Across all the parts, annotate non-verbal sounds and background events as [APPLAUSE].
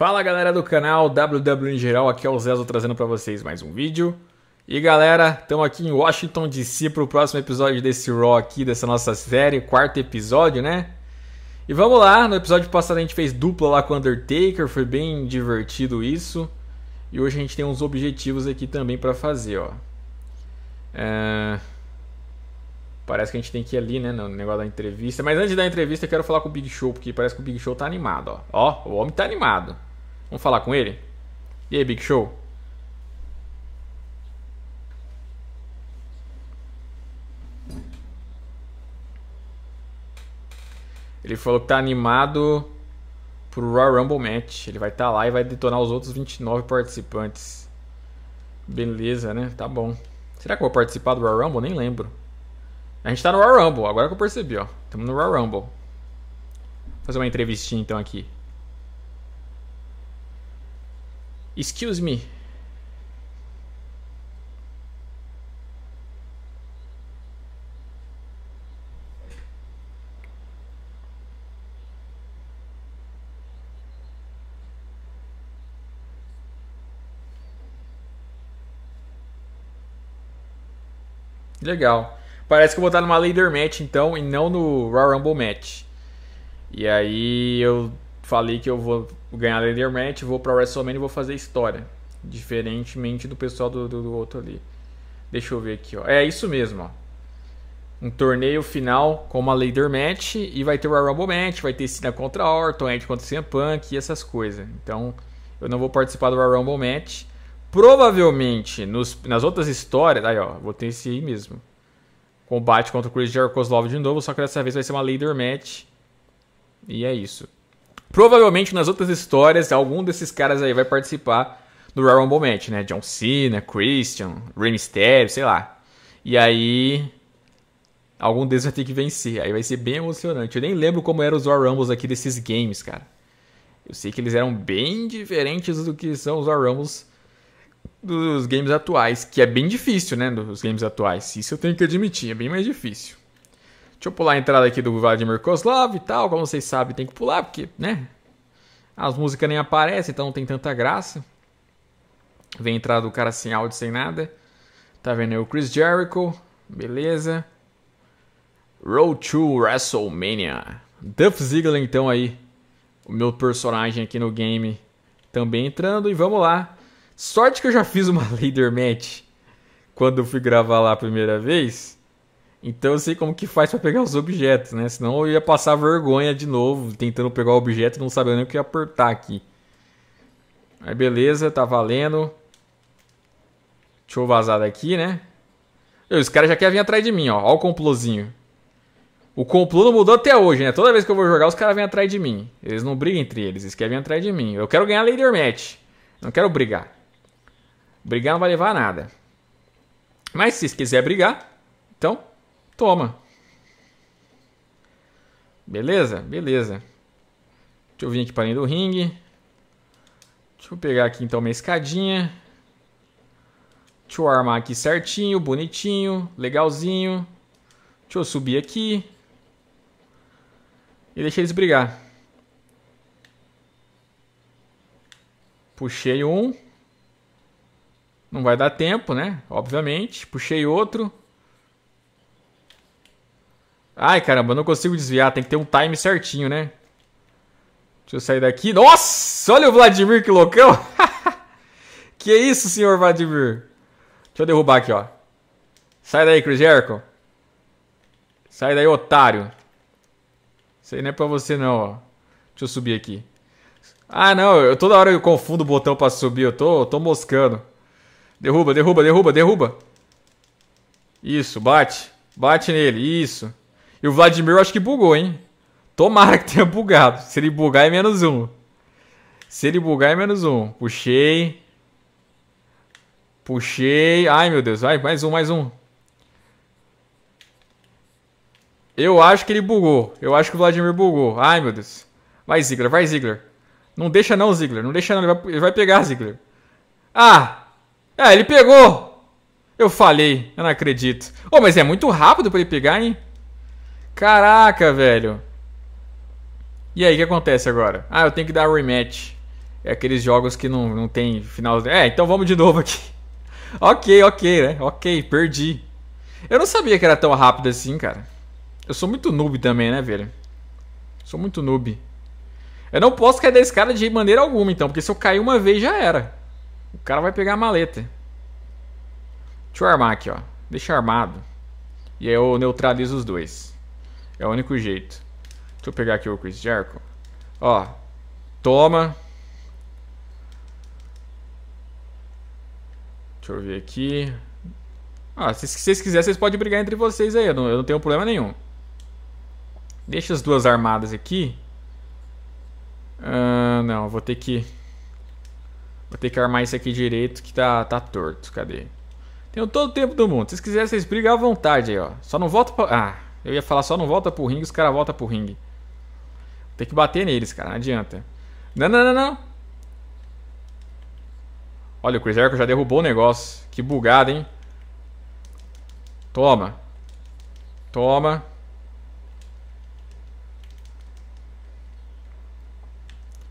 Fala galera do canal WW em geral, aqui é o Zezo trazendo para vocês mais um vídeo. E galera, estamos aqui em Washington DC para o próximo episódio desse Raw aqui, dessa nossa série, quarto episódio, né? E vamos lá, no episódio passado a gente fez dupla lá com o Undertaker, foi bem divertido isso. E hoje a gente tem uns objetivos aqui também para fazer, ó. É... Parece que a gente tem que ir ali, né, no negócio da entrevista. Mas antes da entrevista, eu quero falar com o Big Show, porque parece que o Big Show tá animado, ó. Ó, o homem tá animado. Vamos falar com ele? E aí, Big Show? Ele falou que tá animado pro Royal Rumble Match. Ele vai estar tá lá e vai detonar os outros 29 participantes. Beleza, né? Tá bom. Será que eu vou participar do Royal Rumble? Nem lembro. A gente tá no Royal Rumble, agora que eu percebi, ó. Estamos no Royal Rumble. Vou fazer uma entrevistinha então aqui. Excuse me. Legal. Parece que eu vou estar numa Leader Match então e não no Royal Rumble Match. E aí eu falei que eu vou ganhar a Leader Match, vou pra WrestleMania e vou fazer história. Diferentemente do pessoal do, do, do, outro ali. Deixa eu ver aqui, ó. É isso mesmo, ó. Um torneio final com uma Leader Match e vai ter o Rumble Match, vai ter Cena contra Orton, Edge contra CM Punk e essas coisas. Então, eu não vou participar do Rumble Match. Provavelmente, nos, nas outras histórias... Aí, ó, vou ter esse aí mesmo. Combate contra o Chris Jericho de novo, só que dessa vez vai ser uma Leader Match. E é isso. Provavelmente nas outras histórias, algum desses caras aí vai participar do Royal Rumble Match, né? John Cena, Christian, Rey Mysterio, sei lá. E aí algum deles vai ter que vencer. Aí vai ser bem emocionante. Eu nem lembro como eram os Royal Rumbles aqui desses games, cara. Eu sei que eles eram bem diferentes do que são os Royal Rumbles dos games atuais, que é bem difícil, né, dos games atuais. Isso eu tenho que admitir, é bem mais difícil. Deixa eu pular a entrada aqui do Vladimir Kozlov e tal. Como vocês sabem, tem que pular, porque, né? As músicas nem aparecem, então não tem tanta graça. Vem a entrada do cara sem áudio, sem nada. Tá vendo aí o Chris Jericho. Beleza. Road to WrestleMania. Duff Ziggler, então, aí. O meu personagem aqui no game também entrando. E vamos lá. Sorte que eu já fiz uma [LAUGHS] Leader Match quando eu fui gravar lá a primeira vez. Então eu sei como que faz para pegar os objetos, né? Senão eu ia passar vergonha de novo, tentando pegar o objeto e não sabendo nem o que apertar aqui. Aí beleza, tá valendo. Deixa eu vazar daqui, né? os caras já querem vir atrás de mim, ó. Ó o complozinho. O complô não mudou até hoje, né? Toda vez que eu vou jogar, os caras vêm atrás de mim. Eles não brigam entre eles, eles querem vir atrás de mim. Eu quero ganhar Leader Match. Não quero brigar. Brigar não vai levar a nada. Mas se quiser brigar, então Toma. Beleza? Beleza. Deixa eu vir aqui para dentro do ringue. Deixa eu pegar aqui então uma escadinha. Deixa eu armar aqui certinho, bonitinho, legalzinho. Deixa eu subir aqui. E deixar eles brigar. Puxei um. Não vai dar tempo, né? Obviamente. Puxei outro. Ai, caramba, não consigo desviar. Tem que ter um time certinho, né? Deixa eu sair daqui. Nossa, olha o Vladimir, que loucão. [LAUGHS] que isso, senhor Vladimir? Deixa eu derrubar aqui, ó. Sai daí, Chris Jericho. Sai daí, otário. Isso aí não é pra você, não, ó. Deixa eu subir aqui. Ah, não. Eu, toda hora eu confundo o botão pra subir. Eu tô, eu tô moscando. Derruba, derruba, derruba, derruba. Isso, bate. Bate nele, isso. E o Vladimir eu acho que bugou, hein? Tomara que tenha bugado. Se ele bugar é menos um. Se ele bugar é menos um. Puxei. Puxei. Ai, meu Deus. Vai, mais um, mais um. Eu acho que ele bugou. Eu acho que o Vladimir bugou. Ai, meu Deus. Vai, Ziggler. Vai, Ziggler. Não deixa não, Ziggler. Não deixa não. Ele vai, ele vai pegar, Ziggler. Ah! É, ele pegou! Eu falei. Eu não acredito. Oh, mas é muito rápido para ele pegar, hein? Caraca, velho. E aí, o que acontece agora? Ah, eu tenho que dar rematch. É aqueles jogos que não, não tem final. É, então vamos de novo aqui. [LAUGHS] ok, ok, né? Ok, perdi. Eu não sabia que era tão rápido assim, cara. Eu sou muito noob também, né, velho? Sou muito noob. Eu não posso cair da escada de maneira alguma, então, porque se eu cair uma vez já era. O cara vai pegar a maleta. Deixa eu armar aqui, ó. Deixa armado. E aí eu neutralizo os dois. É o único jeito. Deixa eu pegar aqui o Chris Jericho. Ó. Toma. Deixa eu ver aqui. Ah, se vocês quiserem, vocês podem brigar entre vocês aí. Eu não, eu não tenho problema nenhum. Deixa as duas armadas aqui. Ah, não, vou ter que... Vou ter que armar isso aqui direito que tá, tá torto. Cadê? Tenho todo o tempo do mundo. Se vocês quiserem, vocês brigam à vontade aí, ó. Só não volta pra... Ah, eu ia falar só não volta pro ringue, os caras voltam pro ringue. Tem que bater neles, cara. Não adianta. Não, não, não, não. Olha, o Chris Jericho já derrubou o negócio. Que bugado, hein? Toma. Toma.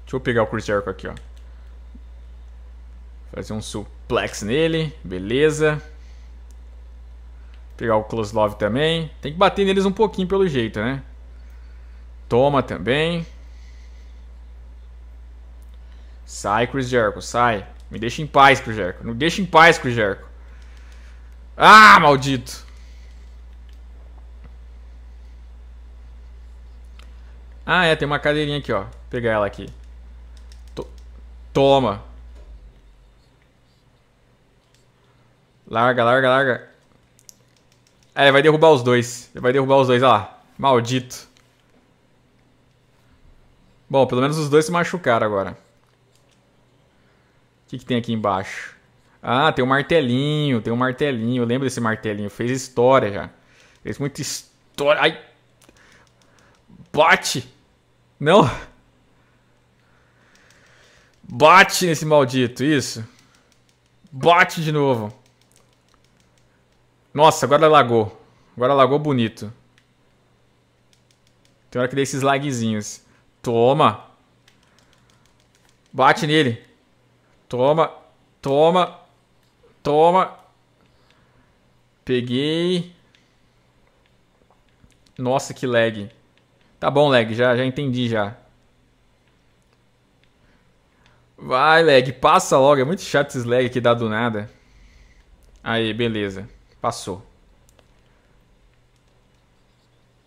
Deixa eu pegar o Chris Jericho aqui, ó. Fazer um suplex nele. Beleza. Pegar o Close Love também. Tem que bater neles um pouquinho pelo jeito, né? Toma também. Sai, Chris Jericho, sai. Me deixa em paz, Chris Jericho. Não deixa em paz, Chris Jericho. Ah, maldito. Ah, é, tem uma cadeirinha aqui, ó. Vou pegar ela aqui. Toma. Larga, larga, larga. É, ele vai derrubar os dois. Ele vai derrubar os dois, olha lá. Maldito. Bom, pelo menos os dois se machucaram agora. O que, que tem aqui embaixo? Ah, tem um martelinho, tem um martelinho. Eu lembro desse martelinho. Fez história já. Fez muita história. Ai! Bate! Não! Bate nesse maldito, isso. Bate de novo. Nossa, agora lagou. Agora lagou bonito. Tem hora que dei esses lagzinhos. Toma. Bate nele. Toma. Toma. Toma. Peguei. Nossa, que lag. Tá bom, lag. Já, já entendi já. Vai, lag, passa logo. É muito chato esses lag que dá do nada. Aí, beleza. Passou.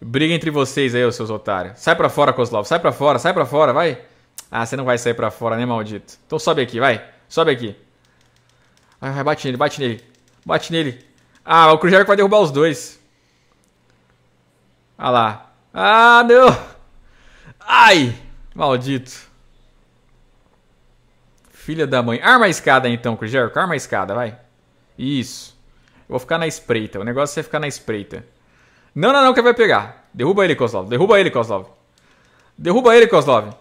Briga entre vocês aí, os seus otários. Sai pra fora, Kozlov. Sai pra fora, sai pra fora, vai. Ah, você não vai sair pra fora, né, maldito? Então sobe aqui, vai. Sobe aqui. Vai, bate nele, bate nele. Bate nele. Ah, o Cruzeiro vai derrubar os dois. Ah lá. Ah, não. Ai, maldito. Filha da mãe. Arma a escada então, Cruzeiro. Arma a escada, vai. Isso. Vou ficar na espreita. O negócio é ficar na espreita. Não, não, não, que vai pegar. Derruba ele, Kozlov. Derruba ele, Kozlov. Derruba ele, Kozlov.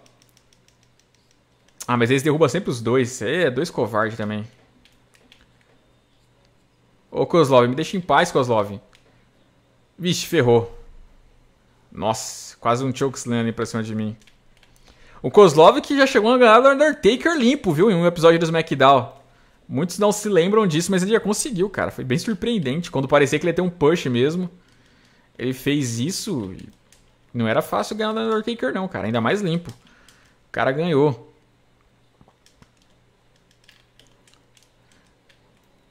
Ah, mas eles derrubam sempre os dois. É, dois covardes também. Ô, Kozlov, me deixa em paz, Kozlov. Vixe, ferrou. Nossa, quase um chokeslam ali pra cima de mim. O Kozlov que já chegou a ganhar do Undertaker limpo, viu? Em um episódio do SmackDown. Muitos não se lembram disso, mas ele já conseguiu, cara. Foi bem surpreendente. Quando parecia que ele ia ter um push mesmo. Ele fez isso. Não era fácil ganhar do Undertaker, não, cara. Ainda mais limpo. O cara ganhou.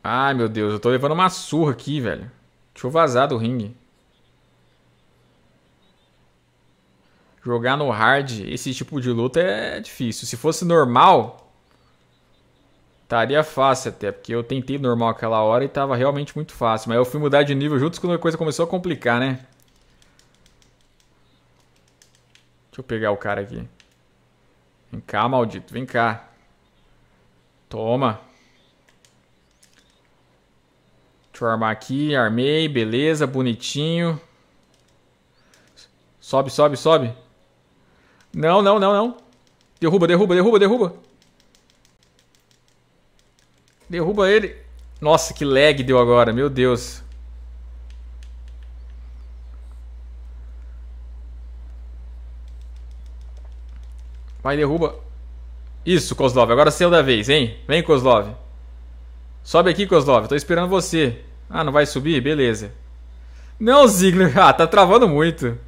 Ai, meu Deus. Eu tô levando uma surra aqui, velho. Deixa eu vazar do ringue. Jogar no hard, esse tipo de luta é difícil. Se fosse normal, estaria fácil até, porque eu tentei normal aquela hora e tava realmente muito fácil. Mas eu fui mudar de nível juntos quando a coisa começou a complicar, né? Deixa eu pegar o cara aqui. Vem cá, maldito, vem cá. Toma. Deixa eu armar aqui, armei, beleza, bonitinho. Sobe, sobe, sobe. Não, não, não, não. Derruba, derruba, derruba, derruba. Derruba ele. Nossa, que lag deu agora, meu Deus. Vai, derruba. Isso, Kozlov. Agora seu da vez, hein? Vem, Kozlov. Sobe aqui, Kozlov. Tô esperando você. Ah, não vai subir? Beleza. Não, Ziggler. [LAUGHS] Ah, tá travando muito.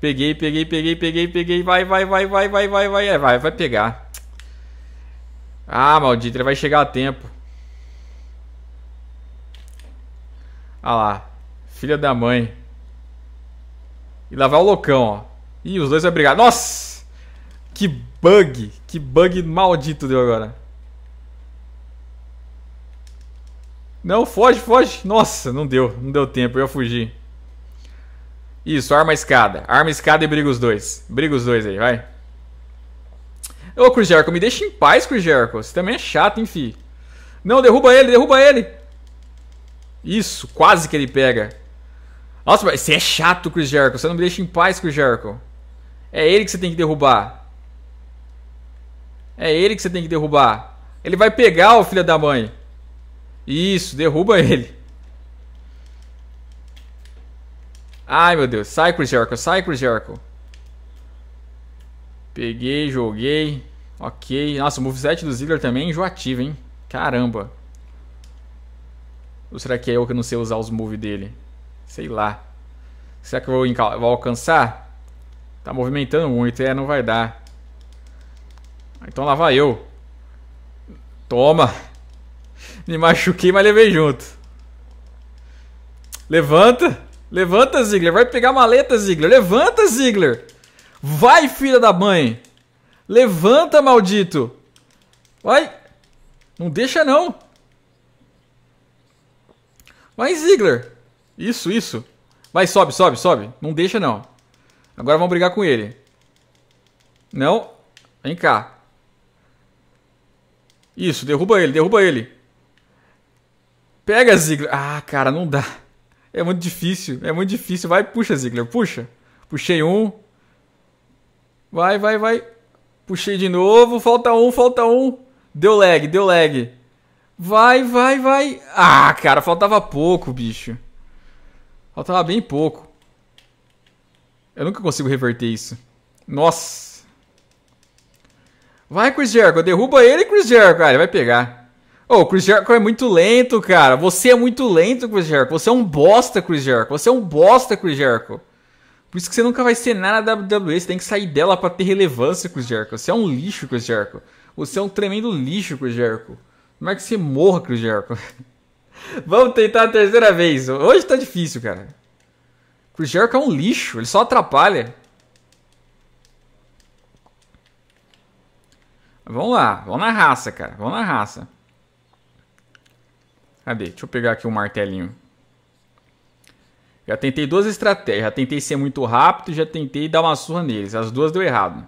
Peguei, peguei, peguei, peguei, peguei. Vai, vai, vai, vai, vai, vai, vai. É, vai, vai pegar. Ah, maldito. Ele vai chegar a tempo. Ah lá. Filha da mãe. E lá vai o loucão, ó. Ih, os dois vão brigar. Nossa! Que bug! Que bug maldito deu agora. Não, foge, foge. Nossa, não deu. Não deu tempo. Eu ia fugir. Isso, arma a escada. Arma a escada e briga os dois. Briga os dois aí, vai. Ô, Jericho, me deixa em paz, Chris Jericho. Você também é chato, hein, fi. Não, derruba ele, derruba ele. Isso, quase que ele pega. Nossa, você é chato, Chris Jericho. Você não me deixa em paz, Chris Jericho. É ele que você tem que derrubar. É ele que você tem que derrubar. Ele vai pegar o filho da mãe. Isso, derruba ele. Ai, meu Deus. Sai, Chris Jericho. Sai, Chris Jericho. Peguei, joguei. Ok. Nossa, o moveset do Ziggler também é enjoativo, hein? Caramba. Ou será que é eu que não sei usar os moves dele? Sei lá. Será que eu vou, vou alcançar? Tá movimentando muito, é, não vai dar. Então lá vai eu. Toma. [LAUGHS] Me machuquei, mas levei junto. Levanta. Levanta, Ziggler. Vai pegar a maleta, Ziggler. Levanta, Ziggler. Vai, filha da mãe. Levanta, maldito. Vai. Não deixa, não. Vai, Ziggler. Isso, isso. Vai, sobe, sobe, sobe. Não deixa, não. Agora vamos brigar com ele. Não. Vem cá. Isso, derruba ele, derruba ele. Pega, Ziggler. Ah, cara, não dá. É muito difícil, é muito difícil. Vai, puxa, Ziggler, puxa. Puxei um. Vai, vai, vai. Puxei de novo. Falta um, falta um. Deu lag, deu lag. Vai, vai, vai. Ah, cara, faltava pouco, bicho. Faltava bem pouco. Eu nunca consigo reverter isso. Nossa. Vai, Chris Jericho. Derruba ele, Chris Jericho. Cara, ele vai pegar. Ô, oh, Chris Jericho é muito lento, cara. Você é muito lento, Chris Jericho. Você é um bosta, Chris Jericho. Você é um bosta, Chris Jericho. Por isso que você nunca vai ser nada da WWE. Você tem que sair dela para ter relevância, Chris Jericho. Você é um lixo, Chris Jericho. Você é um tremendo lixo, Chris Jericho. Como é que você morra, Chris Jericho? [LAUGHS] Vamos tentar a terceira vez. Hoje tá difícil, cara. Chris Jericho é um lixo. Ele só atrapalha. Vamos lá. Vamos na raça, cara. Vamos na raça. Cadê? Deixa eu pegar aqui o um martelinho. Já tentei duas estratégias. Já tentei ser muito rápido já tentei dar uma surra neles. As duas deu errado.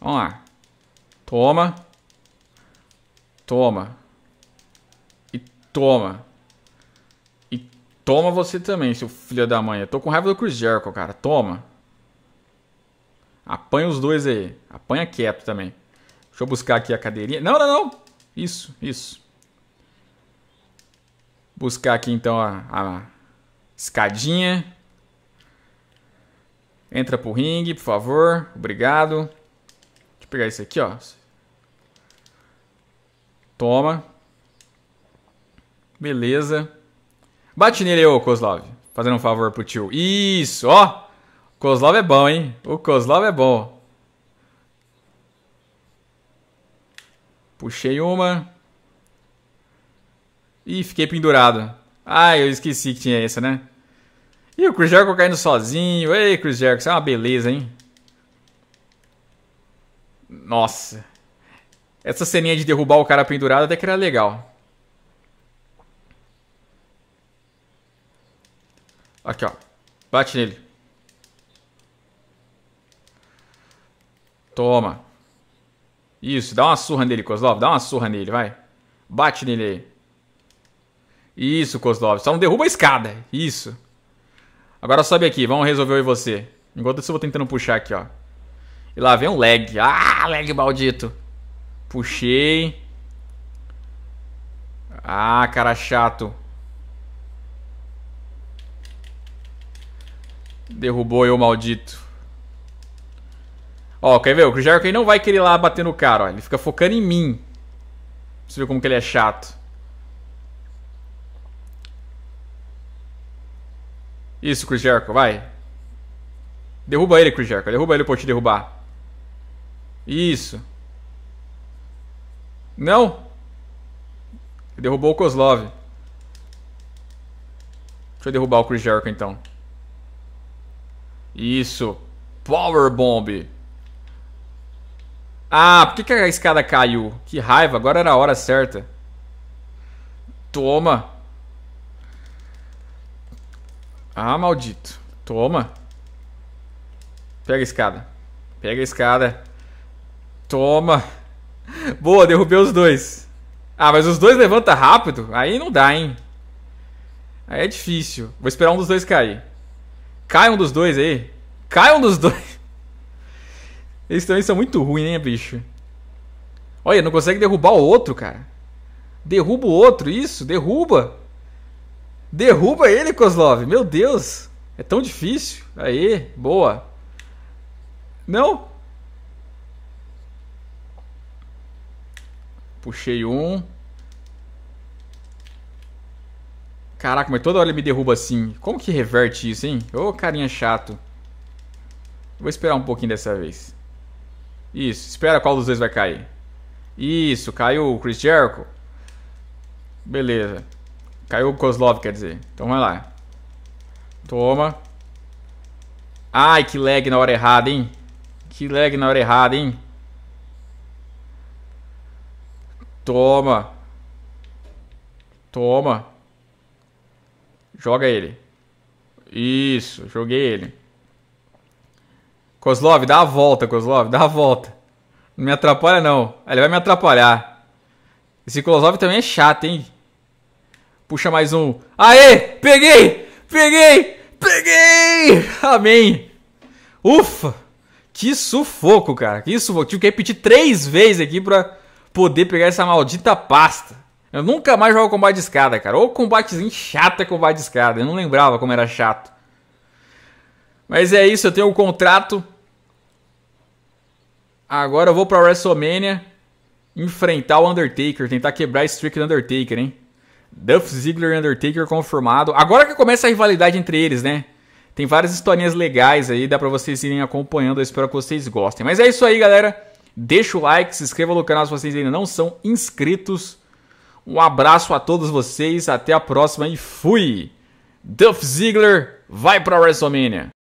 Vamos lá. Toma. Toma. E toma. E toma você também, seu filho da mãe. Eu tô com raiva do Chris Jericho, cara. Toma. Apanha os dois aí. Apanha quieto também. Deixa eu buscar aqui a cadeirinha. Não, não, não. Isso, isso. Buscar aqui então a, a escadinha. Entra pro ringue, por favor. Obrigado. Deixa eu pegar isso aqui, ó. Toma. Beleza. Bate nele, ô Kozlov. Fazendo um favor pro tio. Isso, ó. Kozlov é bom, hein? O Kozlov é bom. Puxei uma. Ih, fiquei pendurado. Ai, eu esqueci que tinha essa, né? E o Chris Jericho caindo sozinho. Ei, Chris Jericho, isso é uma beleza, hein? Nossa. Essa ceninha de derrubar o cara pendurado até que era legal. Aqui, ó. Bate nele. Toma. Isso, dá uma surra nele, Kozlov. Dá uma surra nele, vai. Bate nele aí. Isso, Kozlov. Só não derruba a escada. Isso. Agora sobe aqui. Vamos resolver eu e você. Enquanto isso eu vou tentando puxar aqui, ó. E lá vem um lag. Ah, lag maldito. Puxei. Ah, cara chato. Derrubou eu, maldito. Ó, quer ver? O aí não vai querer ir lá bater no cara, ó. Ele fica focando em mim. Você ver como que ele é chato. Isso, Chris Jericho, vai. Derruba ele, Chris Jericho. Derruba ele pra eu te derrubar. Isso. Não. Derrubou o Kozlov. Deixa eu derrubar o Chris Jericho então. Isso. Power Bomb. Ah, por que, que a escada caiu? Que raiva, agora era a hora certa. Toma. Ah, maldito. Toma. Pega a escada. Pega a escada. Toma. [LAUGHS] Boa, derrubei os dois. Ah, mas os dois levanta rápido? Aí não dá, hein? Aí é difícil. Vou esperar um dos dois cair. Cai um dos dois aí. Cai um dos [LAUGHS] dois. Eles também são muito ruins, hein, bicho? Olha, não consegue derrubar o outro, cara. Derruba o outro, isso, derruba. Derruba ele, Kozlov. Meu Deus. É tão difícil. Aí, boa. Não. Puxei um. Caraca, mas toda hora ele me derruba assim. Como que reverte isso, hein? Ô, carinha chato. Vou esperar um pouquinho dessa vez. Isso, espera qual dos dois vai cair. Isso, caiu o Chris Jericho. Beleza. Caiu o Kozlov, quer dizer. Então vai lá. Toma. Ai, que lag na hora errada, hein? Que lag na hora errada, hein? Toma. Toma. Joga ele. Isso, joguei ele. Kozlov, dá a volta, Kozlov, dá a volta. Não me atrapalha, não. Ele vai me atrapalhar. Esse Kozlov também é chato, hein? Puxa mais um. Aê! Peguei! Peguei! Peguei! Amém! Ufa! Que sufoco, cara. Que sufoco. Tive que repetir três vezes aqui pra poder pegar essa maldita pasta. Eu nunca mais jogo combate de escada, cara. Ou combatezinho chato é combate de escada. Eu não lembrava como era chato. Mas é isso, eu tenho o um contrato Agora eu vou pra WrestleMania enfrentar o Undertaker, tentar quebrar a streak do Undertaker, hein? Duff Ziggler e Undertaker confirmado. Agora que começa a rivalidade entre eles, né? Tem várias historinhas legais aí, dá pra vocês irem acompanhando. Eu espero que vocês gostem. Mas é isso aí, galera. Deixa o like, se inscreva no canal se vocês ainda não são inscritos. Um abraço a todos vocês, até a próxima e fui! Duff Ziggler vai pra WrestleMania!